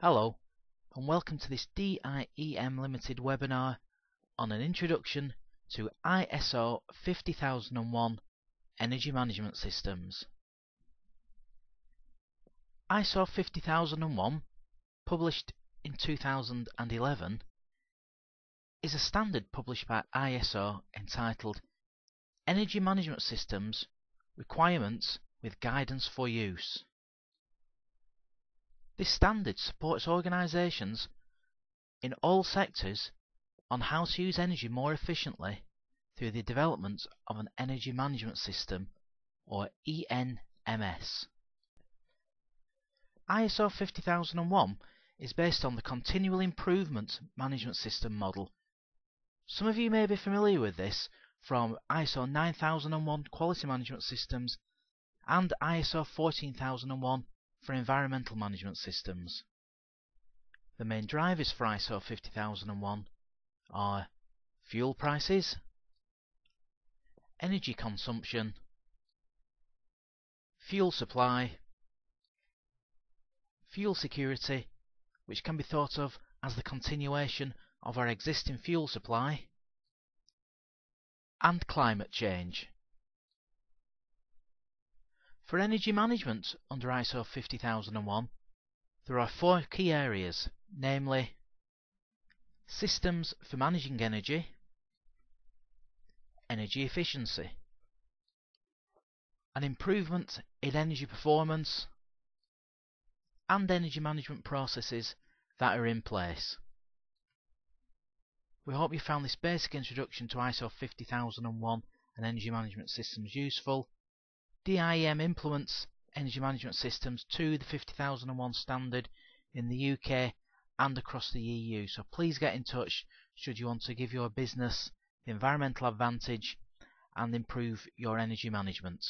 Hello and welcome to this DIEM Limited webinar on an introduction to ISO 50001 Energy Management Systems. ISO 50001, published in 2011, is a standard published by ISO entitled Energy Management Systems Requirements with Guidance for Use. This standard supports organisations in all sectors on how to use energy more efficiently through the development of an energy management system or ENMS. ISO 50001 is based on the Continual Improvement Management System model. Some of you may be familiar with this from ISO 9001 Quality Management Systems and ISO 14001 for environmental management systems. The main drivers for ISO 50001 are fuel prices, energy consumption, fuel supply, fuel security, which can be thought of as the continuation of our existing fuel supply, and climate change. For energy management under ISO 50001, there are four key areas, namely systems for managing energy, energy efficiency, an improvement in energy performance, and energy management processes that are in place. We hope you found this basic introduction to ISO 50001 and energy management systems useful DIEM implements energy management systems to the 50001 standard in the UK and across the EU. So please get in touch should you want to give your business the environmental advantage and improve your energy management.